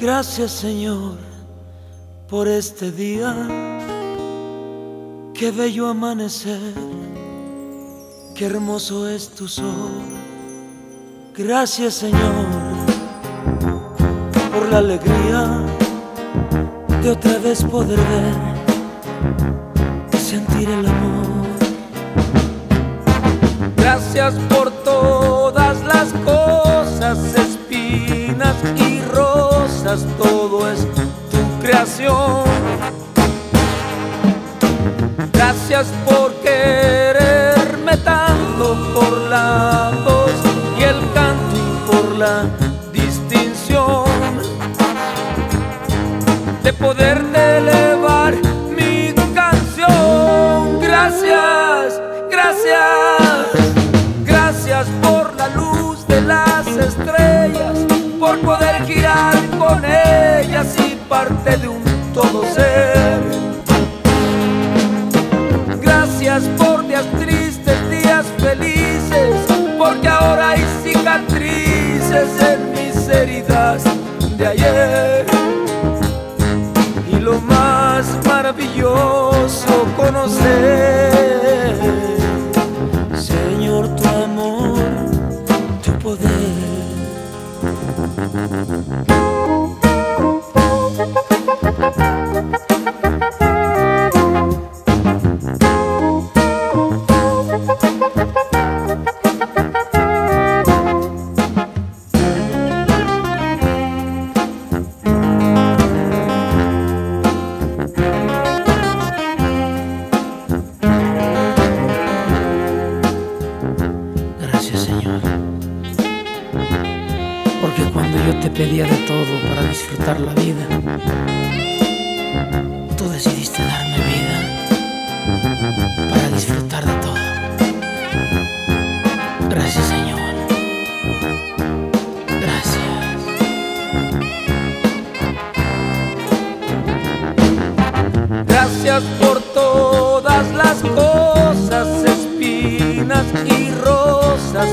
Gracias Señor por este día, qué bello amanecer, qué hermoso es tu sol. Gracias Señor por la alegría de otra vez poder ver y sentir el amor. Gracias por todas las cosas, todo es tu creación. Gracias por quererme tanto, por la voz y el canto y por la distinción de poder elevar mi canción. Gracias, gracias, gracias por la luz de las estrellas, por poder girar parte de un todo ser. Gracias por días tristes, días felices, porque ahora hay cicatrices en mis heridas de ayer y lo más maravilloso conocer. Señor, tu amor, tu poder. Gracias, yo te pedía de todo para disfrutar la vida, tú decidiste darme vida para disfrutar de todo. Gracias, Señor. Gracias. Gracias por todas las cosas, espinas y rosas,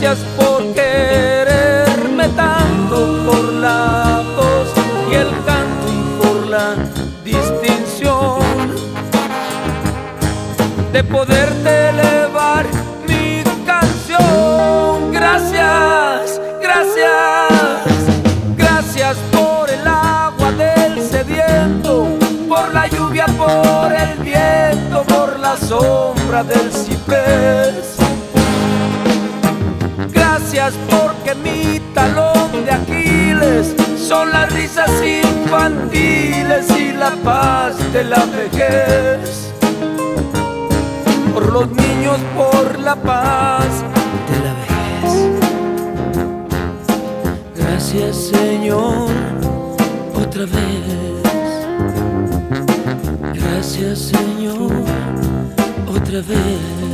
Gracias por quererme tanto, por la voz y el canto y por la distinción de poderte elevar mi canción. Gracias, gracias, gracias por el agua del sediento, por la lluvia, por el viento, por la sombra del ciprés. Gracias porque mi talón de Aquiles son las risas infantiles y la paz de la vejez por los niños, por la paz de la vejez. Gracias Señor, otra vez. Gracias Señor, otra vez.